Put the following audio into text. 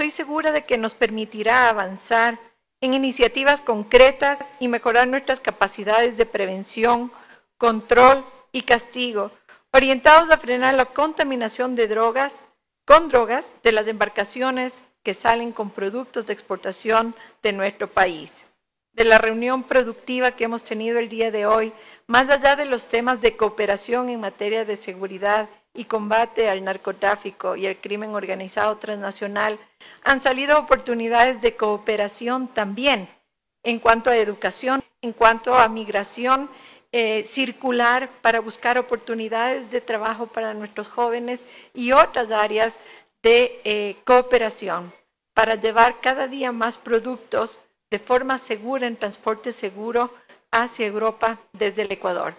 estoy segura de que nos permitirá avanzar en iniciativas concretas y mejorar nuestras capacidades de prevención, control y castigo, orientados a frenar la contaminación de drogas, con drogas de las embarcaciones que salen con productos de exportación de nuestro país. De la reunión productiva que hemos tenido el día de hoy, más allá de los temas de cooperación en materia de seguridad y combate al narcotráfico y al crimen organizado transnacional, han salido oportunidades de cooperación también en cuanto a educación, en cuanto a migración eh, circular para buscar oportunidades de trabajo para nuestros jóvenes y otras áreas de eh, cooperación para llevar cada día más productos de forma segura en transporte seguro hacia Europa desde el Ecuador.